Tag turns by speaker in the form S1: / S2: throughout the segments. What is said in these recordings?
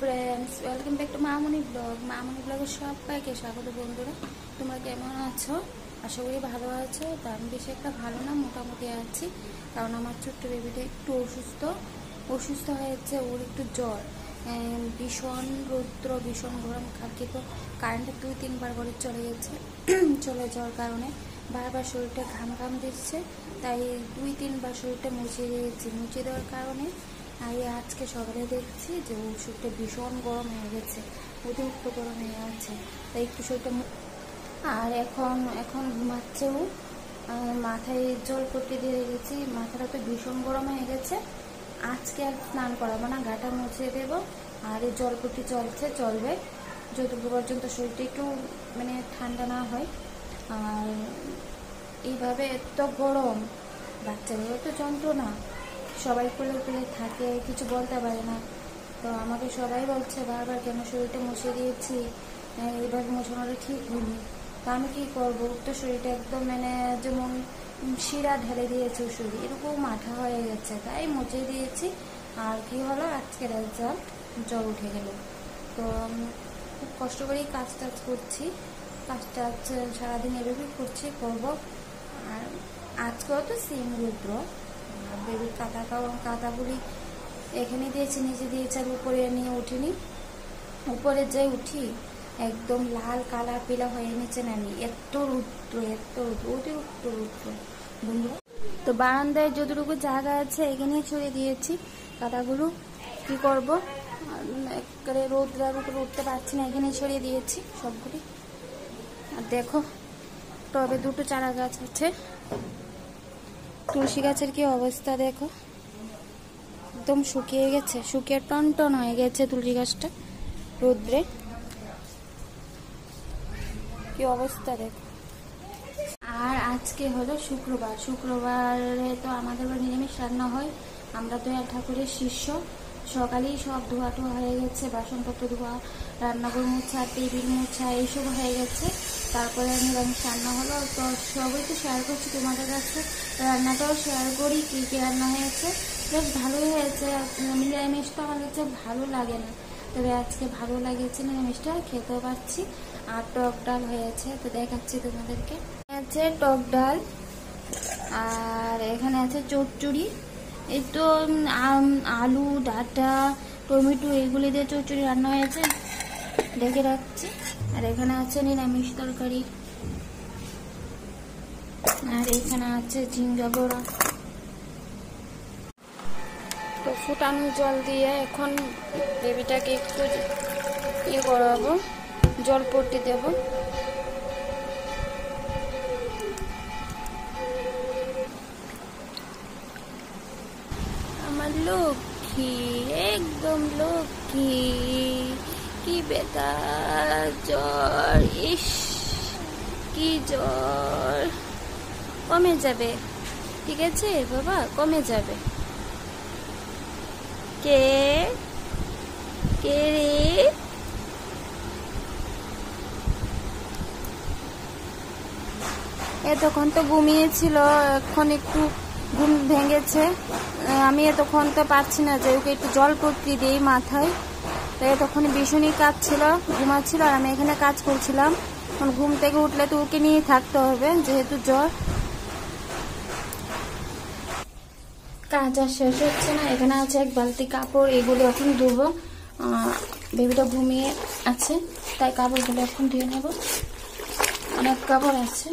S1: Friends welcome back to Mamoni blog Mamoni ব্লগের সবাইকে স্বাগত বন্ধুরা। তোমরা কেমন আছো? আশা করি ভালো আছো। তা আমি বেশি একটা ভালো না, মোটামুটি আছি। কারণ আমার ছোট্ট বেবিটা একটু অসুস্থ। অসুস্থ হয়েছে, ওর একটু জ্বর। ভীষণ রৌদ্র, ভীষণ গরম। কালকে তো কারেন্টটা দুই, তিনবার করে চলে গেছে। চলে যাওয়ার কারণে বারবার শরীরটা ঘাম ঘাম দিচ্ছে। তাই দুই, তিনবার শরীরটা মুছিয়ে দিয়েছি। মুছিয়ে দেওয়ার কারণে আর আজকে সকালে দেখছি যে ওষুধটা ভীষণ গরম হয়ে গেছে, অতিরিক্ত গরম হয়ে আছে, তাই একটু শরীরটা আর এখন এখন ঘুমাচ্ছেও মাথায় জল পট্টি দিয়ে গেছি মাথাটা তো ভীষণ গরম হয়ে গেছে, আজকে আর স্নান করাবো না, গাটা মুছিয়ে দেবো, আর এই জলপট্টি চলছে, চলবে, যতটুকু পর্যন্ত শরীরটা একটু মানে ঠান্ডা না হয়, আর এইভাবে এত গরম, বাচ্চাদেরও তো যন্ত্রণা সবাই কোলে কোলে থাকে, কিছু বলতে পারে না। তো আমাকে সবাই বলছে, বারবার কেন শরীরটা মুছে দিয়েছি? এবার মোছানোটা ঠিক হয়নি। তা আমি কী করব? তো শরীরটা একদম মানে যেমন শিরা ঢেলে দিয়েছে শরীর, এরকম মাথা হয়ে গেছে। তাই মুছে দিয়েছি। আর কি হলো? আজকে রেজাল্ট জল উঠে গেল। তো খুব কষ্ট করেই কাজ টাজ করছি। কাজ টাজ সারাদিন এভাবেই করছি, করব। আর আজকেও তো সেম রুদ্র। বেবির কাঁথা কাঁথাগুলি এখানে দিয়েছি নিচে দিয়েছি আর উপরে নিয়ে উঠিনি। উপরে যে উঠি, একদম লাল কালা পিলা হয়ে নিচে নামি এত রুদ্র এত রুদ্র অতিরিক্ত রুদ্র বন্ধুরা তো বারান্দায় যতটুকু জায়গা আছে এখানে ছড়িয়ে দিয়েছি। কাঁথাগুলো কি করব? একেবারে রোদ্রার উপরে উঠতে পারছি না এখানে ছড়িয়ে দিয়েছি সবগুলি। আর দেখো, টবে দুটো চারা গাছ আছে। তুলসী গাছের কি অবস্থা দেখো? একদম শুকিয়ে গেছে, শুকিয়ে টন টন হয়ে গেছে তুলসী গাছটা, রৌদ্রে। কি অবস্থা দেখো? আর আজকে হলো শুক্রবার। শুক্রবারে তো আমাদের নিরামিষ রান্না হয়। আমরা তো এক ঠাকুরের শিষ্য। সকালেই সব ধোয়া টোয়া হয়ে গেছে, বাসনপত্র ধোয়া, রান্নাঘর মোছা, টেবিল মোছা, এইসব হয়ে গেছে। তারপরে নিরামিষ রান্না হলো, তো সবই তো শেয়ার করছি তোমাদের কাছে। রান্নাটাও শেয়ার করি, কী কী রান্না হয়েছে। বেশ ভালোই হয়েছে, নিরামিষটা আমার কাছে ভালো লাগে না। তবে আজকে ভালো লাগেছে নিরামিষটা খেতেও পারছি আর টক ডাল হয়েছে, তো দেখাচ্ছি তোমাদেরকে। আছে টক ডাল, আর এখানে আছে চচ্চড়ি। এই তো আলু, ডাটা, টমেটো, এগুলি দিয়ে চচ্চড়ি রান্না হয়েছে। দেখে রাখছি। আর এখানে আছে নিরামিষ তরকারি। আর এখানে আছে ঝিঙ্গা বড়া। তো ফুটানো জল দিয়ে এখন বেবিটাকে একটু ইয়ে করাবো জল পট্টি দেবো। লক্ষ্মী, একদম লক্ষ্মী। কি বেটা জ্বর, ইস, কি জ্বর। কমে যাবে, ঠিক আছে বাবা, কমে যাবে। কে? কে রে? এতক্ষণ তো ঘুমিয়েছিল, এখন একটু ঘুম ভেঙেছে। আমি এতক্ষণ তো পারছি না, যে ওকে একটু জল পট্টি দিই মাথায়। তাই এতক্ষণ ভীষণই কাজ ছিল ঘুমাচ্ছিল, আর আমি এখানে কাজ করছিলাম। এখন ঘুম থেকে উঠলে তো ওকে নিয়ে থাকতে হবে, যেহেতু জ্বর। কাজ আর শেষ হচ্ছে না, এখানে আছে এক বালতি কাপড়, এগুলো এখন ধুবো। বেবিটা ঘুমিয়ে আছে, তাই কাপড়গুলো এখন ধুয়ে নেব। অনেক কাপড় আছে।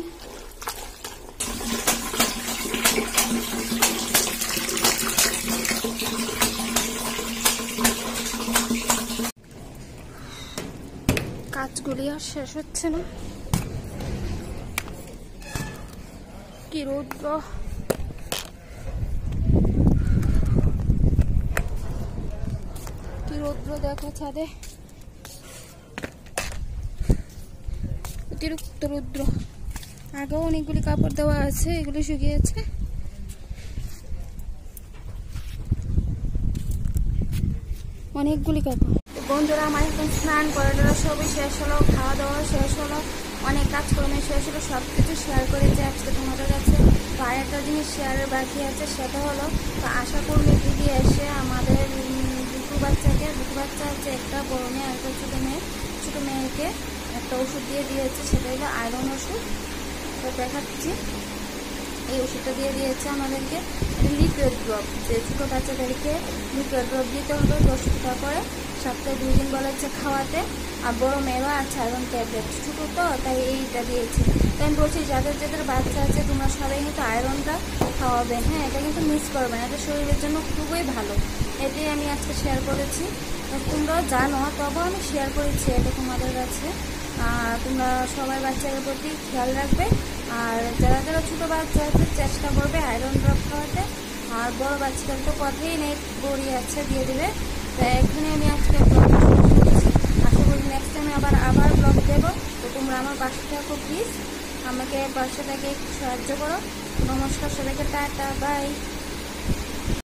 S1: কাজগুলি আর শেষ হচ্ছে না। কি রৌদ্র কি রৌদ্র দেখো ছাদে। অতিরিক্ত রৌদ্র। আগেও অনেকগুলি কাপড় দেওয়া আছে, এগুলি শুকিয়েছে অনেকগুলি কাপড়। বন্ধুরা, আমার এখন স্নান করে করাটা সবই শেষ হলো খাওয়া দাওয়া শেষ হলো, অনেক কাজকর্মে শেষ হলো সব কিছু শেয়ার করেছি, আজকে তোমাদের কাছে। তো আর একটা জিনিস শেয়ারের বাকি আছে, সেটা হলো, তো আশা করলে দিদি এসে আমাদের দুটো বাচ্চাকে, দুটো বাচ্চা আছে একটা বড় মেয়ে একটা ছোটো মেয়ে, ছোটো মেয়েকে একটা ওষুধ দিয়ে দিয়েছে, সেটা হলো আয়রন ওষুধ। তো দেখাচ্ছি। এই ওষুধটা দিয়ে দিয়েছে আমাদেরকে। লিকুইড ড্রপ যে ছোটো বাচ্চাদেরকে লিকুইড ড্রপ দিতে হবে দশ টাকা করে সপ্তাহে দুই দিন বলেছে খাওয়াতে। আর বড় মেয়েরা আছে আয়রন ট্যাবলেট ছোটো তো, তাই এইটা দিয়েছি। তাই আমি বলছি, যাদের যাদের বাচ্চা আছে, তোমরা সবাই কিন্তু আয়রনটা খাওয়াবে। হ্যাঁ এটা কিন্তু মিস করবে না, এটা শরীরের জন্য খুবই ভালো। এটাই আমি আজকে শেয়ার করেছি। তোমরাও জানো, তবুও আমি শেয়ার করেছি এটা তোমাদের কাছে। তোমরা সবাই বাচ্চাদের প্রতি খেয়াল রাখবে। আর যারা যারা ছোটো বাচ্চা আছে, চেষ্টা করবে আয়রন ড্রপ খাওয়াতে। আর বড় বাচ্চাদের তো কথাই নেই, বড়ি আছে দিয়ে দেবে তো এখানে আমি আজকে আশা করি নেক্সট টাইমে আবার আবার ব্লগ দেবো। তো তোমরা আমার পাশে খুব প্লিজ আমাকে থেকে একটু সাহায্য করো। নমস্কার সবাইকে, টাটা বাই